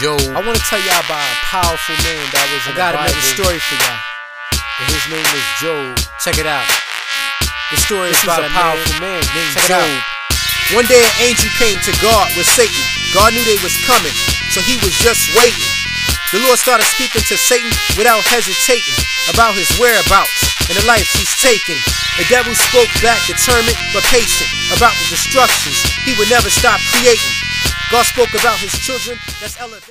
Job. I want to tell y'all about a powerful man that was in I got the another story for y'all. and his name is Job. Check it out. The story This is about a a powerful man man named Check Job. One day an angel came to God with Satan. God knew they was coming, so he was just waiting. The Lord started speaking to Satan without hesitating about his whereabouts and the life he's taken. The devil spoke back, determined but patient about the destructions he would never stop creating. God spoke about his children, that's elevated.